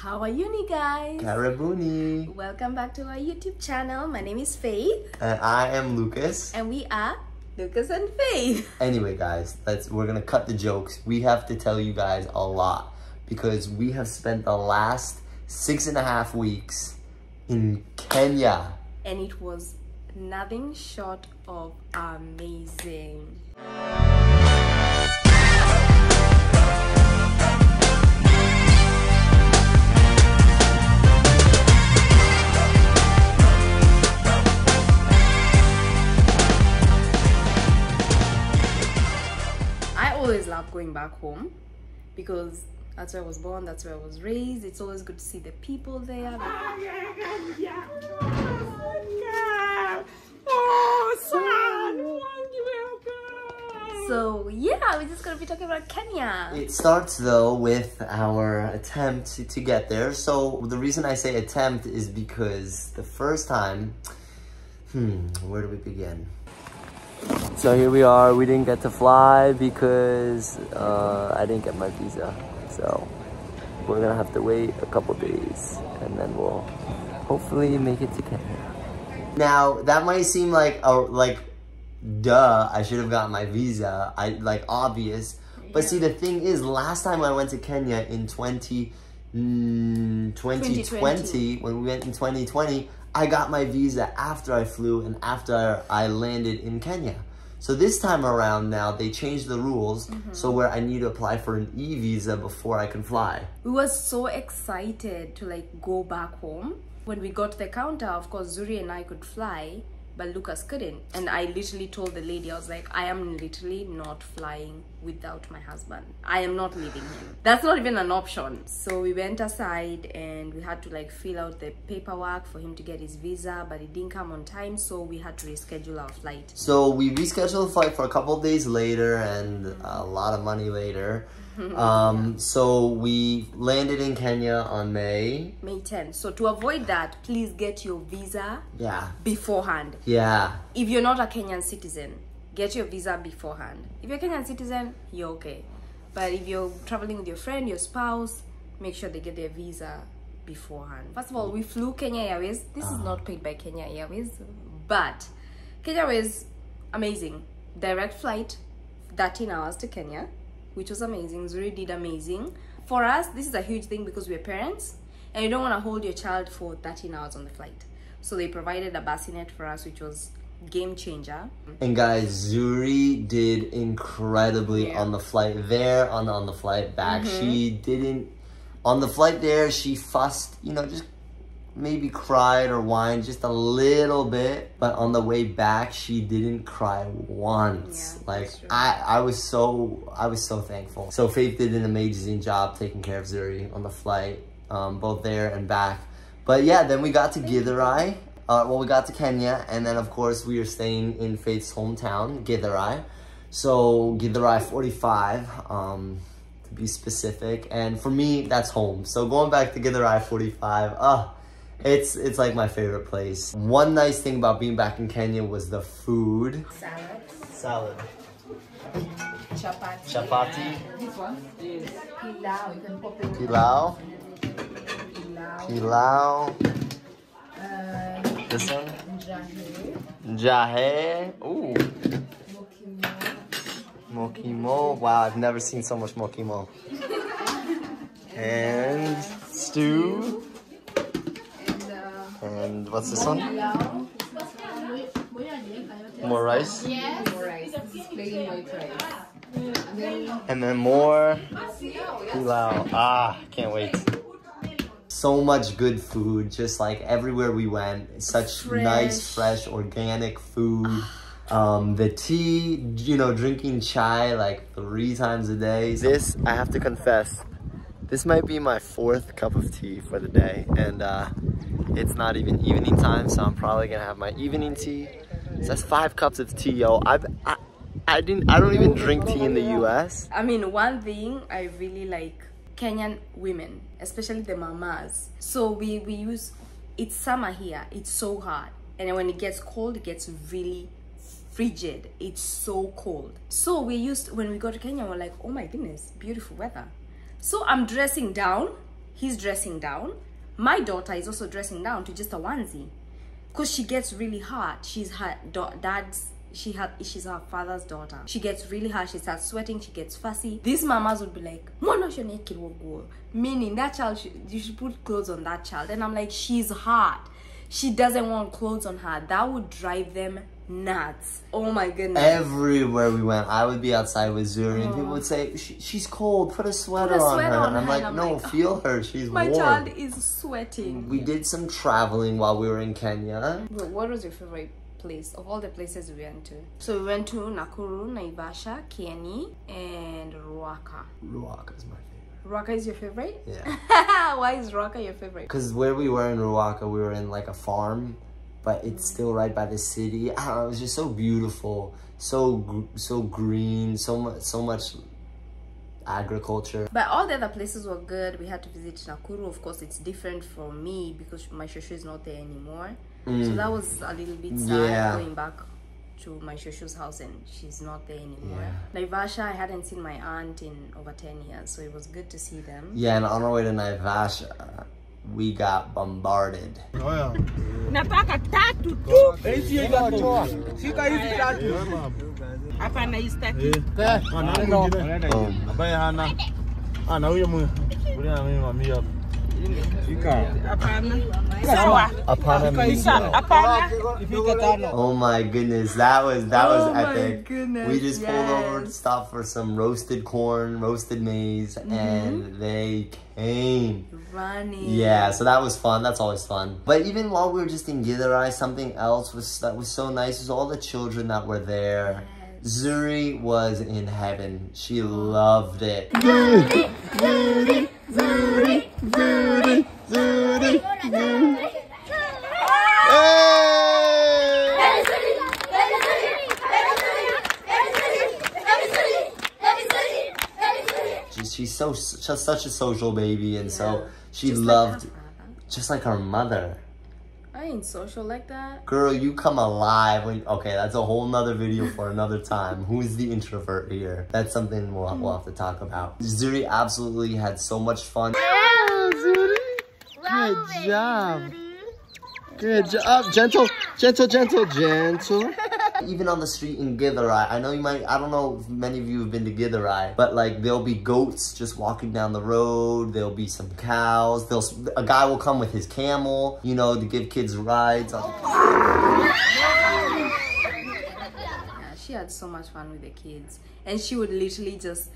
How are you guys? Karabuni. Welcome back to our YouTube channel. My name is Faith And I am Lucas. and we are Lucas and Faith. Anyway, guys, let's we're gonna cut the jokes. We have to tell you guys a lot because we have spent the last six and a half weeks in Kenya. And it was nothing short of amazing. Going back home because that's where I was born, that's where I was raised. It's always good to see the people there. So yeah, we're just gonna be talking about Kenya. It starts though with our attempt to, to get there. So the reason I say attempt is because the first time, hmm, where do we begin? So here we are. We didn't get to fly because uh, I didn't get my visa. So we're gonna have to wait a couple days and then we'll hopefully make it to Kenya. Now that might seem like a like duh, I should have gotten my visa. I like obvious. But see, the thing is, last time I went to Kenya in 20, mm, 2020, 2020. when we went in 2020, I got my visa after I flew and after I landed in Kenya. So this time around now, they changed the rules. Mm-hmm. So where I need to apply for an e-visa before I can fly. We were so excited to like go back home. When we got to the counter, of course, Zuri and I could fly, but Lucas couldn't. And I literally told the lady, I was like, I am literally not flying without my husband. I am not leaving him. That's not even an option. So we went aside and we had to like fill out the paperwork for him to get his visa, but it didn't come on time, so we had to reschedule our flight. So we rescheduled the flight for a couple of days later and a lot of money later. um, so we landed in Kenya on May. May 10th. So to avoid that, please get your visa Yeah. beforehand. Yeah. if you're not a Kenyan citizen, get your visa beforehand. If you're a Kenyan citizen, you're okay. But if you're traveling with your friend, your spouse, make sure they get their visa beforehand. First of all, we flew Kenya Airways. This is ah. not paid by Kenya Airways, but Kenya Airways, amazing. Direct flight, 13 hours to Kenya, which was amazing. Zuri did amazing. For us, this is a huge thing because we're parents and you don't want to hold your child for 13 hours on the flight. So they provided a bassinet for us, which was game changer. And guys, Zuri did incredibly Yeah. on the flight there, on on the flight back. She didn't on the flight there. She fussed, you know, just maybe cried or whined just a little bit. But on the way back, she didn't cry once. Yeah, like. I, I was so, I was so thankful. So Faith did an amazing job taking care of Zuri on the flight, um, both there and back. But yeah, then we got to Githurai. Uh, well, we got to Kenya, and then of course we are staying in Faith's hometown, Githurai. So Githurai 45, um, to be specific. And for me, that's home. So going back to Githurai 45, ah, it's it's like my favorite place. One nice thing about being back in Kenya was the food. Salad, Salad, chapati, chapati, This one is pilau. You can pop it pilau, pilau. pilau. This one, jahe, jahe. Ooh. mokimo. Wow, I've never seen so much mokimo. And stew. and uh, And what's this one? More rice. More rice. Plain white rice. And then And then more pilau. Ah, can't wait. So much good food, just like everywhere we went. Such nice, fresh, organic food. Um, the tea, you know, drinking chai like three times a day. This, I have to confess, this might be my fourth cup of tea for the day. And uh, it's not even evening time, so I'm probably gonna have my evening tea. So that's five cups of tea, yo. I've, I, I didn't, I don't even drink tea in the US. I mean, one thing I really like Kenyan women, especially the mamas. So we, we use, it's summer here, it's so hot. And when it gets cold, it gets really frigid. It's so cold. So we used, when we got to Kenya, we're like, oh my goodness, beautiful weather. So I'm dressing down he's dressing down. My daughter is also dressing down to just a onesie. Cause she gets really hot. She's her dad's she had she's her father's daughter. She gets really hot, she starts sweating, she gets fussy. These mamas would be like, Mwana should naked will go. Meaning that child should, you should put clothes on that child. And I'm like, she's hot. She doesn't want clothes on her. That would drive them nuts. Oh my goodness. Everywhere we went, I would be outside with Zuri, and people would oh. say, she, "She's cold. Put a sweater, Put a on her." on and I'm like, and I'm "No, like, oh, feel her. She's my warm." child is sweating. We did some traveling while we were in Kenya. What was your favorite place of all the places we went to? So we went to Nakuru, Naivasha, Kieni, and Ruaka. Ruaka is my favorite. Ruaka is your favorite? Yeah. Why is Ruaka your favorite? Because where we were in Ruaka, we were in like a farm, but it's still right by the city. I don't know. It was just so beautiful, so gr- so green, so much so much agriculture. But all the other places were good. We had to visit Nakuru. Of course, it's different for me because my shoshu is not there anymore. So mm. that was a little bit sad Mm. Yeah. going back to my shoshu's house and she's not there anymore. Naivasha, I hadn't seen my aunt in over 10 years, so it was good to see them. Yeah, and on our way to Naivasha, we got bombarded. nataka tatu tu shika hizi tatu hapana istaki Boom. Eh, eh, um. ambaye ana huyo mwingine na mimi mami hapa. Hapana sawa Isa, hapana Oh my goodness, that was that was Oh my epic. goodness, we just pulled over to stop for some roasted corn, roasted maize, Mm-hmm. and they came. Running. Yeah, so that was fun. That's always fun. But even while we were just in Githurai, something else was that was so nice was all the children that were there. Zuri was in heaven. She loved it. She's, she's so she's such a social baby, and so she Just loved her father. just like her mother. I ain't social like that. Girl, you come alive when. Okay, that's a whole nother video for another time. Who's the introvert here? That's something we'll, we'll mm. have to talk about. Zuri absolutely had so much fun. zuri Good job. Zuri. Good job. Gentle, gentle, gentle, gentle. Even on the street in Githurai, I know you might, I don't know if many of you have been to Githurai, but like there'll be goats just walking down the road. There'll be some cows. There'll, a guy will come with his camel, you know, to give kids rides. Yeah, she had so much fun with the kids. And she would literally just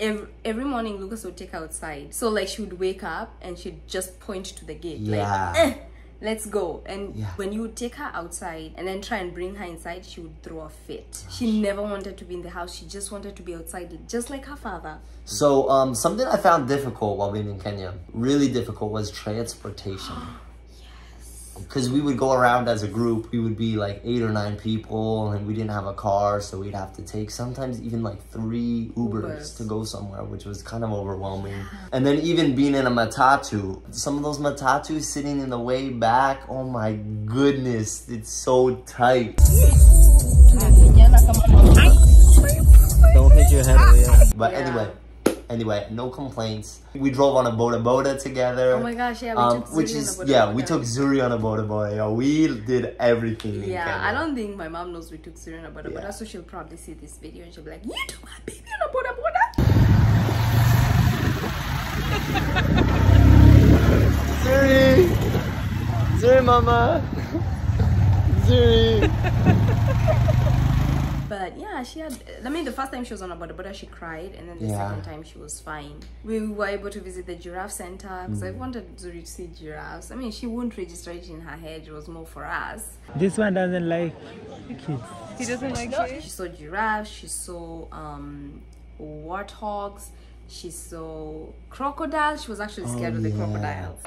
every, every morning Lucas would take her outside. So like she would wake up and she'd just point to the gate. Yeah. Like, eh, let's go. And Yeah. when you would take her outside and then try and bring her inside, she would throw a fit. She never wanted to be in the house. She just wanted to be outside, just like her father. So, um, something I found difficult while being in Kenya, really difficult, was transportation. Because we would go around as a group, we would be like eight or nine people, and we didn't have a car, so we'd have to take sometimes even like three Ubers, Ubers. to go somewhere, which was kind of overwhelming. And then even being in a matatu, some of those matatus sitting in the way back, oh my goodness, it's so tight. Don't hit your head, Leah. But Yeah. anyway, anyway, no complaints. We drove on a boda boda together. Oh my gosh, yeah, we um, took which Zuri on is a boda yeah, we took Zuri on a boda boda. Yo, we did everything. Yeah, I don't think my mom knows we took Serena Boda Yeah. Boda, so she'll probably see this video and she'll be like, You took my baby on a Boda Boda? Zuri, Zuri, mama, Zuri. But yeah, she had. I mean, the first time she was on a Boda Boda, she cried, and then the Yeah. second time she was fine. We were able to visit the giraffe center because Mm. I wanted Zuri to see giraffes. I mean, she wouldn't register it in her head, it was more for us. This one doesn't like kids. He doesn't like it. She saw giraffes, she saw um, warthogs, she saw crocodiles. She was actually scared of the yeah. crocodiles.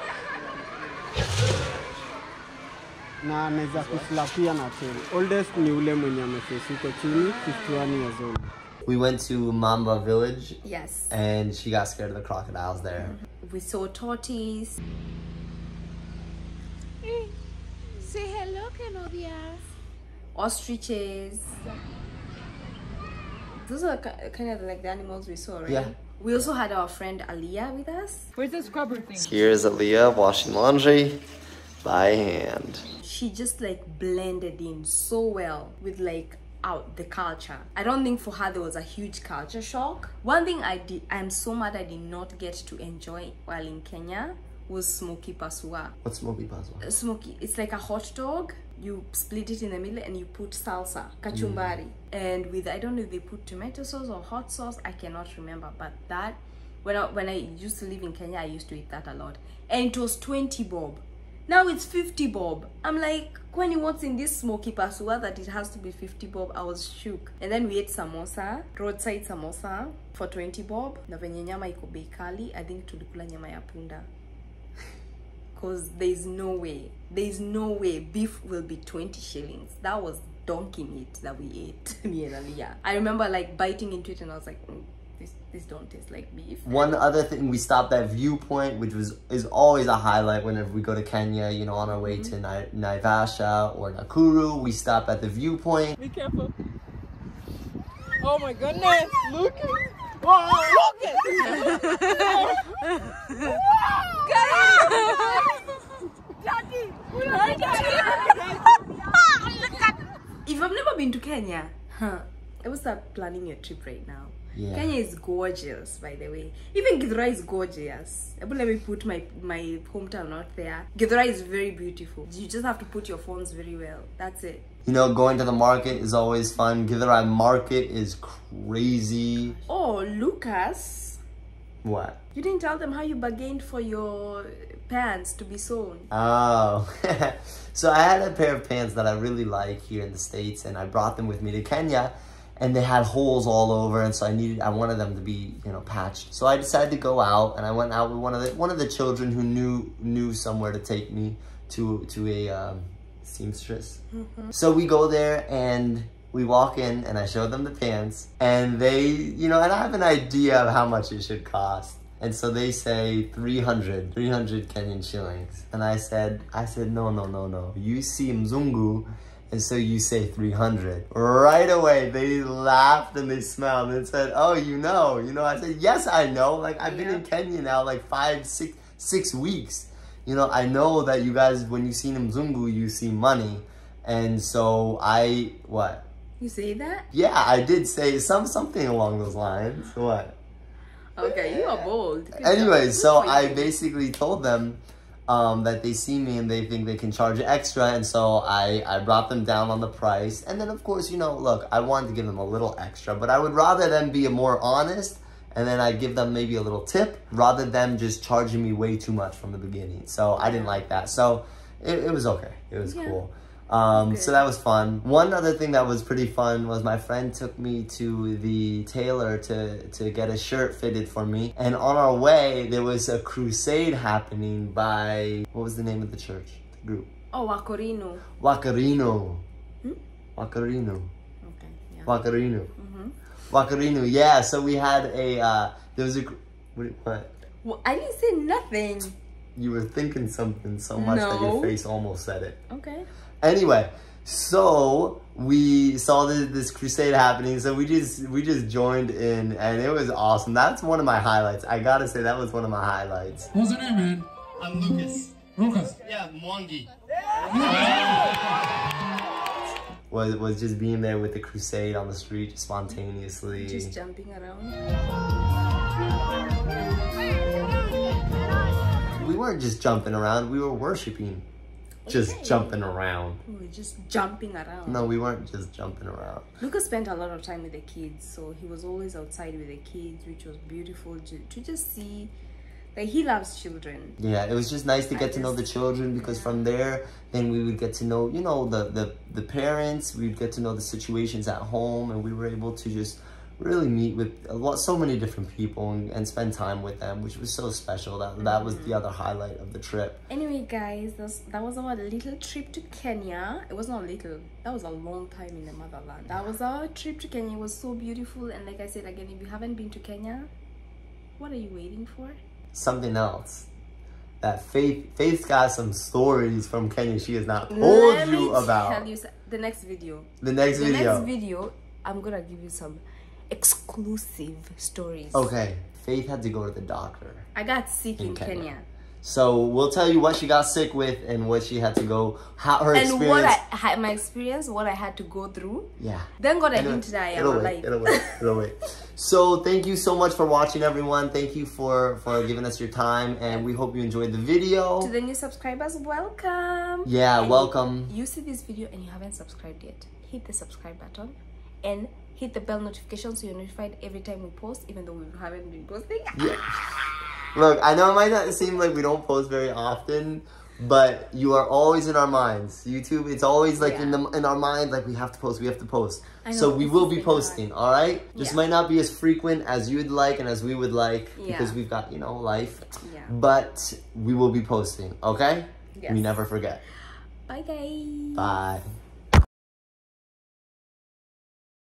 Na anaweza kuslapia na tena. Oldest ni ule mwenye amefesi uko chini 51 years old. We went to Mamba Village, Yes. and she got scared of the crocodiles there. We saw tortoise. Say hello, Canodias. ostriches. Those are kind of like the animals we saw, right? Yeah. We also had our friend Aliyah with us. Where's the scrubber thing? Here's Aaliyah washing laundry by hand. She just like blended in so well with like out the culture. I don't think for her there was a huge culture shock. One thing I did I'm so mad I did not get to enjoy while in Kenya was smoky pasua. What's smoky pasua? Uh, smoky it's like a hot dog you split it in the middle and you put salsa kachumbari and with i don't know if they put tomato sauce or hot sauce i cannot remember but that when I, when i used to live in kenya i used to eat that a lot and it was 20 bob now it's 50 bob. I'm like when what's in this smoky pasua that it has to be 50 bob i was shook. And then we ate samosa roadside samosa for 20 bob. Na venye nyama iko bei kali i think tulikula nyama ya punda. Because there's no way there's no way beef will be 20 shillings. That was donkey meat that we ate me and Aliyah. i remember like biting into it and i was like mm, this this don't taste like beef One other thing, we stopped at Viewpoint, which was is always a highlight whenever we go to Kenya. You know, on our way to mm-hmm. Nai- Naivasha or Nakuru, we stop at the Viewpoint. Be careful. Oh my goodness. Look. Oh, look it. if i've never been to kenya huh i will start uh, planning your trip right now Yeah. kenya is gorgeous by the way. Even githurai is gorgeous. But let me put my my hometown out there. Githurai is very beautiful. You just have to put your phones very well. That's it. You know, going to the market is always fun. Githurai Market is crazy. oh lucas. What? you didn't tell them how you bargained for your pants to be sewn. Oh, so I had a pair of pants that I really like here in the States and I brought them with me to Kenya and they had holes all over and so I needed, I wanted them to be, you know, patched. So I decided to go out and I went out with one of the, one of the children who knew, knew somewhere to take me to, to a um, seamstress. So we go there and we walk in and I show them the pants and they, you know, and I have an idea of how much it should cost. And so they say 300, 300 Kenyan shillings. And I said, I said, no, no, no, no. You see Mzungu, and so you say 300. Right away, they laughed and they smiled and said, oh, you know, you know. I said, yes, I know. Like, I've been in Kenya now like five, six, six weeks. You know, I know that you guys, when you see Mzungu, you see money. And so I, what? you say that Yeah, I did say some something along those lines. What? okay you are bold Anyway, so I basically told them um, that they see me and they think they can charge extra, and so I I brought them down on the price. And then of course, you know, look, I wanted to give them a little extra, but I would rather them be more honest, and then I give them maybe a little tip rather than just charging me way too much from the beginning. So I didn't like that. So it, it was okay. It was Yeah. cool. Um, so that was fun. One other thing that was pretty fun was my friend took me to the tailor to, to get a shirt fitted for me. And on our way, there was a crusade happening by, what was the name of the church? The group? oh wakorino Wakarino. Hmm? Wakarino. okay yeah Wakarino. Mm-hmm. Wakarino, yeah. So we had a, uh, there was a, what? what? well, i didn't say nothing You were thinking something so much that your face almost said it. okay Anyway, so we saw this, this crusade happening, so we just we just joined in, and it was awesome. That's one of my highlights. I gotta say that was one of my highlights. What's your name, man? I'm Lucas. Lucas. Yeah, Mwangi. Was was just being there with the crusade on the street spontaneously. just jumping around we weren't just jumping around; we were worshiping. Just Okay. jumping around. we were just jumping around No, we weren't just jumping around. Lucas spent a lot of time with the kids, so he was always outside with the kids, which was beautiful to, to just see. Like he loves children. Yeah, it was just nice to I get to know the children because from there, then we would get to know, you know, the, the, the parents, we'd get to know the situations at home and we were able to just really meet with a lot, so many different people and, and spend time with them, which was so special. That, that was the other highlight of the trip. Anyway, guys, that's, that was our little trip to Kenya. It was not little. That was a long time in the motherland. That was our trip to Kenya. It was so beautiful. And like I said again, if you haven't been to Kenya, what are you waiting for? Something else. That Faith, Faith's got some stories from Kenya she has not told Let me you about. Tell you the next video. the next the video. next video, I'm gonna give you some exclusive stories. Okay, Faith had to go to the doctor. I got sick in, In Kenya. Kenya. So we'll tell you what she got sick with and what she had to go, how her And experience. what I had, my experience, what I had to go through. yeah. Then God, I didn't die. It'll wait, it'll wait, it'll wait. So thank you so much for watching, everyone. Thank you for for giving us your time, and we hope you enjoyed the video. To the new subscribers, welcome. Yeah, And welcome. You see this video and you haven't subscribed yet, hit the subscribe button and hit the bell notification so you're notified every time we post, even though we haven't been posting. yeah. Look, I know it might not seem like we don't post very often, but you are always in our minds. YouTube, it's always like in the in our mind, like we have to post, we have to post. I So we will be hard. posting, all right? Just Yeah. might not be as frequent as you'd like and as we would like because we've got you know life. Yeah. But we will be posting, okay? Yes. We never forget. Bye, guys. Bye.